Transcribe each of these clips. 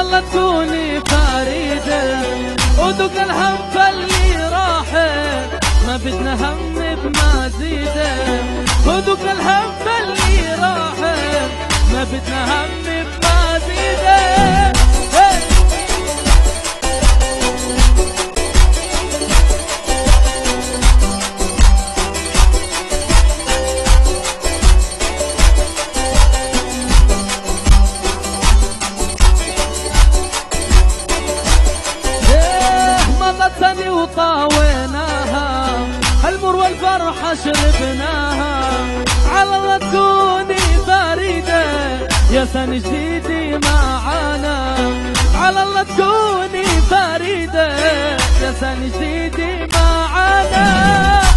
الله تكوني فريدة. وذوق الهم فاللي راحت ما بدنا هم بما زيدة. وذوق الهم فاللي راحت ما بدنا هم بما زيدة. وطاويناها. المر والفرحة شربناها. على الله تكوني باردة يا سنة جديدي معانا. على الله تكوني باردة يا سنة جديدي معانا.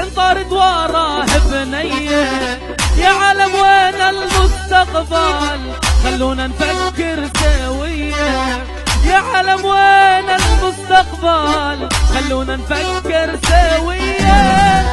انطرد وراه بنية. يا عالم وين المستقبل؟ خلونا نفكر سوية. يا عالم وين المستقبل؟ خلونا نفكر سوية.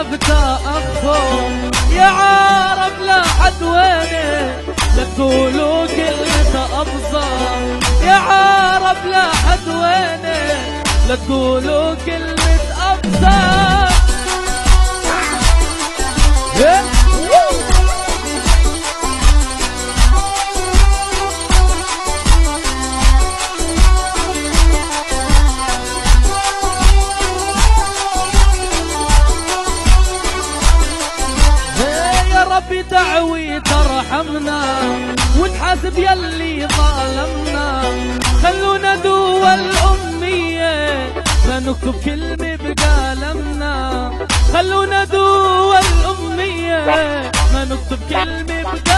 نحن بتأخر يا عرب لا حد وينه لا تقولوا كلمة أبصر يا عرب لا حد وينه لا تقولوا كلمة ترحمنا ونحاسب يلي ظالمنا خلونا دول أمية ما نكتب كلمة بقلمنا خلونا دول أمية ما نكتب كلمة بقلمنا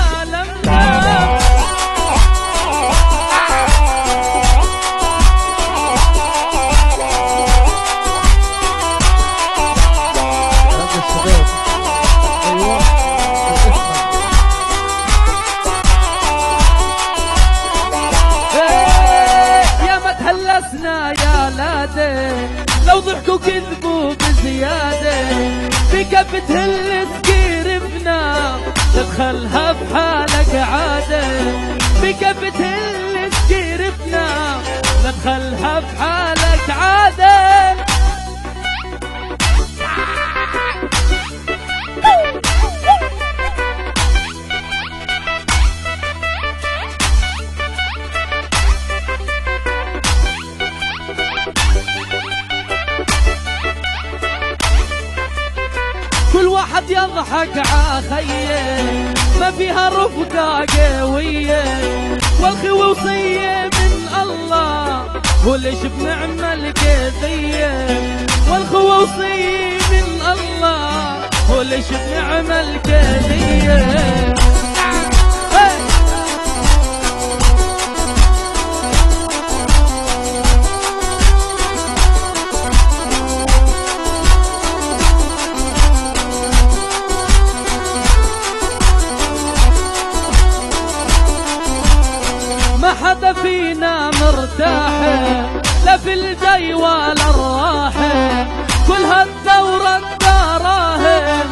لو ضحكوا كذبوا بزيادة. في كفة تهل سكيرفنا تدخلها بحالك عادة. في كفة تهل سكيرفنا تدخلها بحالك عادة. واحد يضحك عخيه ما فيها رفقة قوية. والخوة وصية من الله. وليش بنعمل كذية والخوة وصية من الله. وليش بنعمل كذية في الجاي ولا الراحة كل هالدورة الدراهم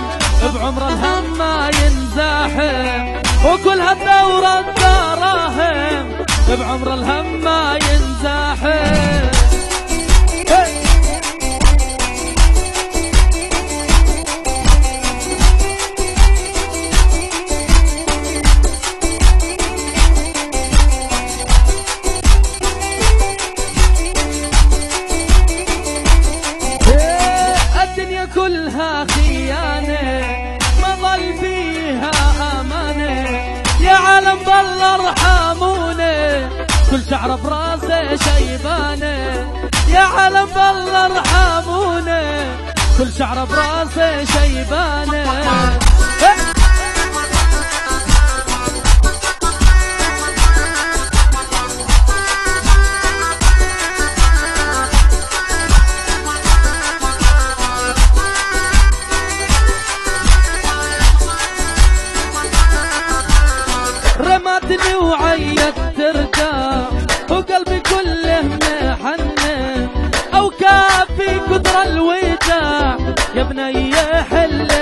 بعمر الهم ما ينزاح. وكل هالدورة الدراهم بعمر الهم ما ينزاحم بالله ارحموني كل شعر براسه شيبانة. يا عالم بالله ارحموني كل شعر براسه شيبانة. خليتني وعيك ترجع وقلبي كله محنن أو كافي قدر الوداع يا بني حلة.